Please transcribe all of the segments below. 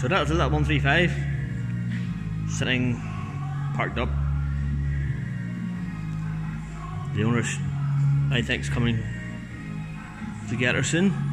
So that was a little 135 sitting parked up. The owner, I think, is coming to get her soon.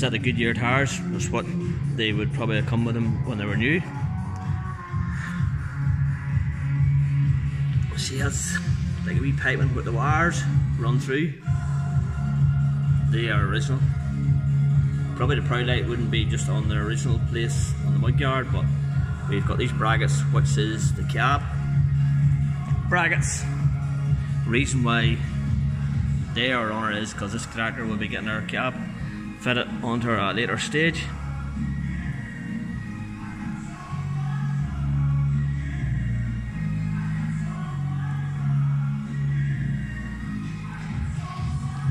Had the Goodyear tires. That's what they would probably have come with them when they were new. She has like a wee piping with the wires run through. They are original. Probably the plough light wouldn't be just on the original place on the mudguard, but we've got these brackets, which is the cab brackets. Reason why they are on it is because this tractor will be getting our cab fit it onto a later stage.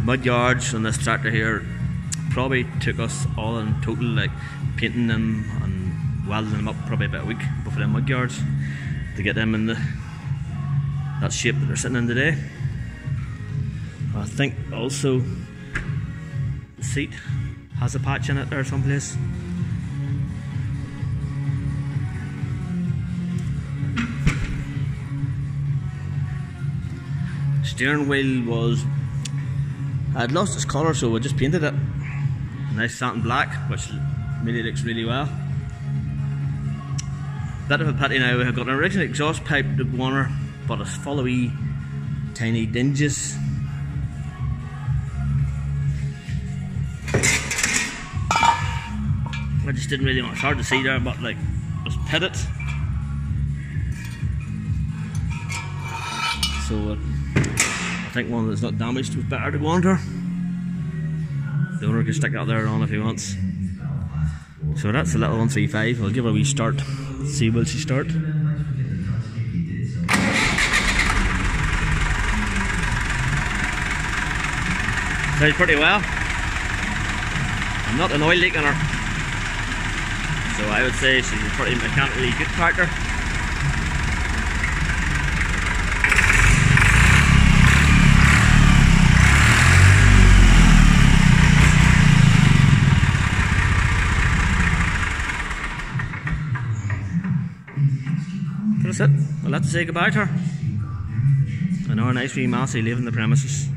Mudguards on this tractor here probably took us all in total like painting them and welding them up probably about a week before the mudguards to get them in the that shape that they're sitting in today. I think also the seat has a patch in it there someplace. Steering wheel was I'd lost its colour so I just painted it. Nice satin black which really looks really well. Bit of a pity now we have got an original exhaust pipe to her but it's full of wee tiny dinges I just didn't really want it's hard to see there but like just pit it so uh, I think one that's not damaged was better to go under. The owner can stick that there on if he wants. So that's the little 135 I'll give her a wee start see will she start. Sounds pretty well. I'm not an oil leak on her. So I would say she's a pretty mechanically good tractor. That's it. I'll have to say goodbye to her. I know a nice wee Massey leaving the premises.